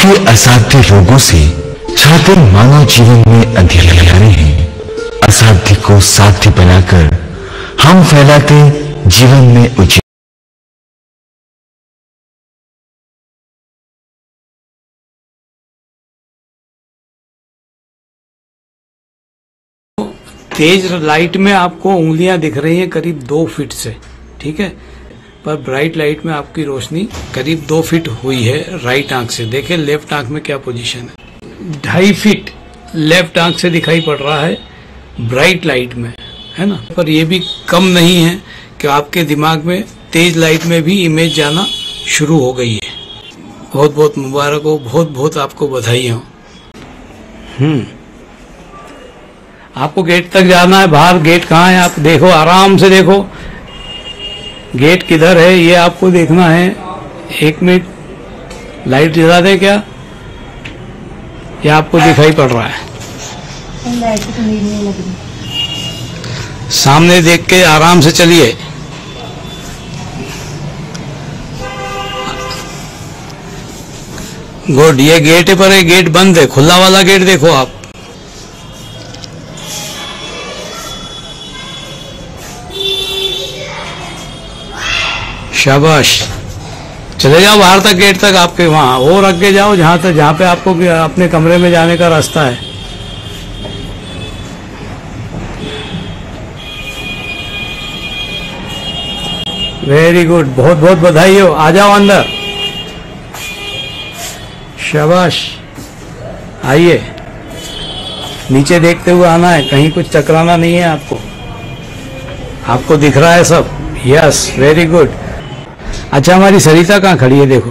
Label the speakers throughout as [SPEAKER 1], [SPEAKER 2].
[SPEAKER 1] आपके असाध्य रोगों से छाते मानव जीवन में अंधेरे हैं। असाध्य को साध्य बनाकर हम फैलाते जीवन में उचित
[SPEAKER 2] तेज लाइट में आपको उंगलियाँ दिख रही हैं करीब दो फीट से, ठीक है? पर ब्राइट लाइट में आपकी रोशनी करीब दो फीट हुई है राइट आँख से। देखिए लेफ़्ट आँख में क्या पोजीशन है? ढाई फीट लेफ़्ट आँख से दिखाई पड़ रहा है ब्राइट लाइट में, है ना? पर यह भी कम नहीं है कि आपके दिमाग में तेज लाइट में भी इमेज जाना शुरू हो गई है। बहुत बहुत मुबारक हो बहुत बहुत आपको बधाई हो हम्म। आपको गेट तक जाना है, बाहर गेट कहाँ है, आप देखो, आराम से देखो। गेट किधर है, ये आपको देखना है। एक मिनट। लाइट जला दे क्या? ये आपको दिखाई पड़ रहा है। सामने देख के आराम से चलिए। गुड, ये गेट पर है, गेट बंद है। खुला वाला गेट देखो आप। शाबाश। चले जाओ, बाहर तक, गेट तक आपके वहाँ। और आगे जाओ, जहाँ तक, जहाँ पे आपको अपने कमरे में जाने का रास्ता है। वेरी गुड बहुत बहुत बधाई हो आ जाओ अंदर। शाबाश। आइए। नीचे देखते हुए आना है। कहीं कुछ चकराना नहीं है आपको। आपको दिख रहा है सब। यस वेरी गुड अच्छा हमारी सरिता कहाँ खड़ी है देखो।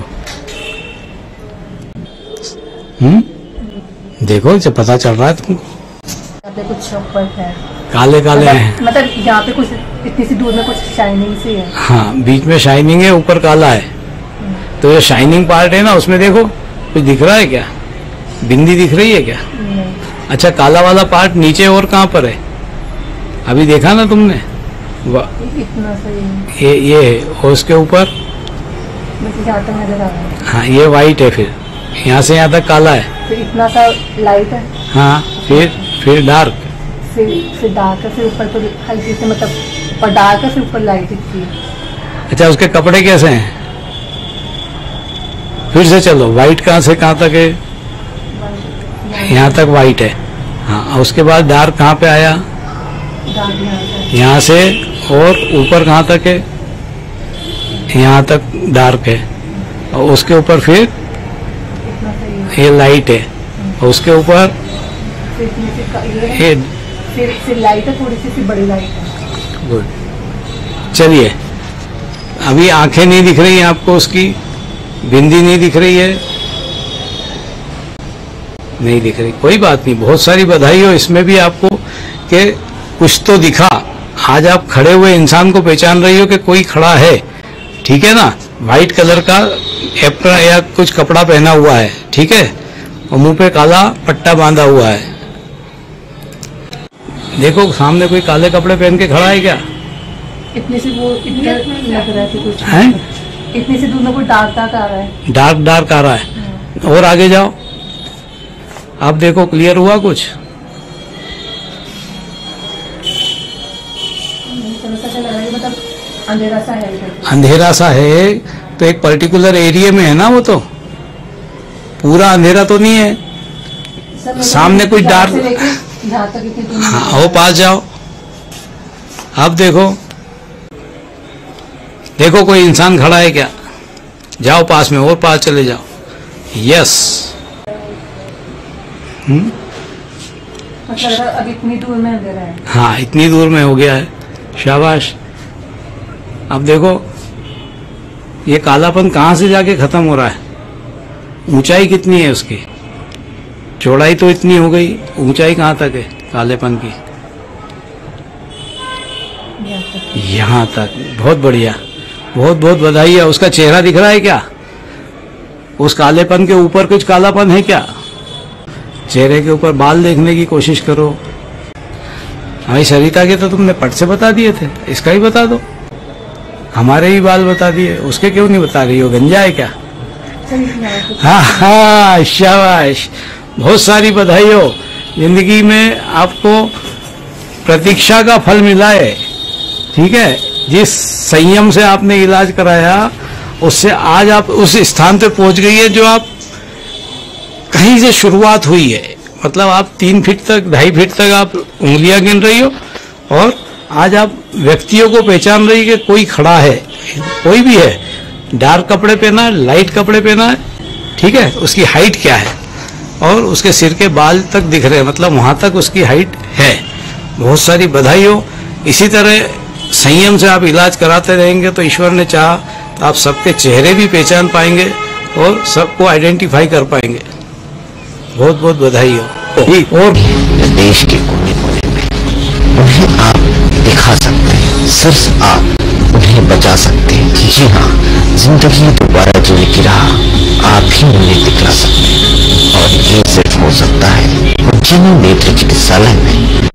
[SPEAKER 2] हम्म? देखो इसे पता चल रहा है तुमको।
[SPEAKER 3] कुछ है।
[SPEAKER 2] काले काले मतलब, हैं।
[SPEAKER 3] मतलब यहाँ पे कुछ इतनी सी दूर में कुछ शाइनिंग सी है।
[SPEAKER 2] हाँ बीच में शाइनिंग है ऊपर काला है। तो ये शाइनिंग पार्ट है ना उसमें देखो कुछ दिख रहा है क्या? बिंदी दिख रही है क्या? अच्छा काला वाला पार्ट नीचे और कहाँ पर है? अभी देखा ना तुमने? ये ये और उसके ऊपर?
[SPEAKER 3] है।
[SPEAKER 2] ये वाइट है फिर। यहाँ से यहाँ तक काला है।
[SPEAKER 3] फिर इतना सा लाइट है।
[SPEAKER 2] हाँ फिर फिर डार्क
[SPEAKER 3] फिर फिर डार्क है। फिर ऊपर तो हल्की से मतलब ऊपर डार्क है फिर ऊपर लाइट दिखती है
[SPEAKER 2] अच्छा उसके कपड़े कैसे हैं? फिर से चलो। वाइट कहाँ से कहाँ तक है? यहाँ तक वाइट है। हाँ उसके बाद डार्क कहाँ पे आया?
[SPEAKER 3] यहाँ से
[SPEAKER 2] और ऊपर कहाँ तक है? यहाँ तक डार्क है। और उसके ऊपर फिर ये लाइट है। उसके ऊपर गुड। चलिए। अभी आँखें नहीं दिख रही हैं आपको उसकी। बिंदी नहीं दिख रही है। नहीं दिख रही। कोई बात नहीं। बहुत सारी बधाई हो। इसमें भी आपको कि कुछ तो दिखा। आज आप खड़े हुए इंसान को पहचान रही हो कि कोई खड़ा है ठीक है ना? वाइट कलर का एप्रा या कुछ कपड़ा पहना हुआ है ठीक है? और मुँह पे काला पट्टा बांधा हुआ है। देखो सामने कोई काले कपड़े पहन के खड़ा है क्या?
[SPEAKER 3] इतने से वो इतना लग रहा है कि कुछ
[SPEAKER 2] हैं?
[SPEAKER 3] इतनी सी में कोई डार्क डार्क आ रहा है।
[SPEAKER 2] डार्क डार्क आ रहा है। और आगे जाओ। आप देखो क्लियर हुआ कुछ
[SPEAKER 3] थोड़ा सा ऐसा लग रहा है कि मतलब अंधेरा सा है
[SPEAKER 2] अंधेरा सा है तो एक पर्टिकुलर एरिया में है ना वो तो? पूरा अंधेरा तो नहीं है। सामने कोई डार्क- हाँ आओ पास जाओ। आप देखो। देखो कोई इंसान खड़ा है क्या? जाओ पास में और पास चले जाओ। यस
[SPEAKER 3] मतलब लग रहा है अब इतनी दूर में अंधेरा है।
[SPEAKER 2] हाँ इतनी दूर में हो गया है। शाबाश। अब देखो, ये कालापन कहाँ से जाके खत्म हो रहा है? ऊंचाई कितनी है उसकी? चौड़ाई तो इतनी हो गई, ऊंचाई कहाँ तक है कालेपन की?
[SPEAKER 3] यहाँ तक,
[SPEAKER 2] बहुत बढ़िया, बहुत बहुत बधाई है। उसका चेहरा दिख रहा है क्या? उस कालेपन के ऊपर कुछ कालापन है क्या? चेहरे के ऊपर बाल देखने की कोशिश करो। हमारी सरिता के तो तुमने पट से बता दिए थे, इसका ही बता दो। हमारे ही बाल बता दिए, उसके क्यों नहीं बता रही हो? गंजा है क्या? हाँ हाँ शाबाश। बहुत सारी बधाई हो ज़िंदगी में आपको प्रतीक्षा का फल मिला है। ठीक है? जिस संयम से आपने इलाज कराया, उससे आज आप उस स्थान पे पहुँच गई है जो आप कहीं से शुरुआत हुई है। मतलब आप तीन फीट तक, ढाई फीट तक आप उंगलियाँ गिन रही हो और आज आप व्यक्तियों को पहचान रही कि कोई खड़ा है कोई भी है डार्क कपड़े पहना है लाइट कपड़े पहना है ठीक है उसकी हाइट क्या है? और उसके सिर के बाल तक दिख रहे हैं मतलब वहाँ तक उसकी हाइट है। बहुत सारी बधाई हो। इसी तरह संयम से आप इलाज कराते रहेंगे तो ईश्वर ने चाहा तो आप सबके चेहरे भी पहचान पाएँगे और सबको आइडेंटिफाई कर पाएँगे। बहुत बहुत बधाई हो। और
[SPEAKER 4] देश के कोने कोने में आप दिखा सकते हैं सिर्फ़ आप उन्हें बचा सकते हैं। जी हाँ ज़िंदगी दोबारा जीने की राह आप ही उन्हें दिखला सकते हैं। और ये सिर्फ़ हो सकता है उज्जैनी नेत्र चिकित्सालय में।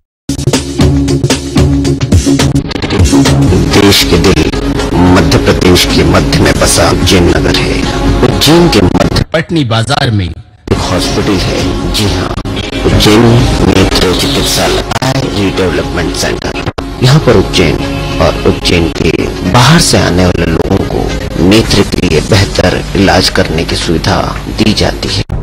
[SPEAKER 4] देश के दिल मध्य प्रदेश के मध्य में बसा उज्जैन नगर है। उज्जैन के मध्य
[SPEAKER 5] पटनी बाज़ार में।
[SPEAKER 4] एक हॉस्पिटल है। जी हाँ उज्जैन नेत्र चिकित्सालय रीडेवलपमेंट सेंटर। यहाँ पर उज्जैन और उज्जैन के बाहर से आने वाले लोगों को नेत्र के लिए बेहतर इलाज करने की सुविधा दी जाती है।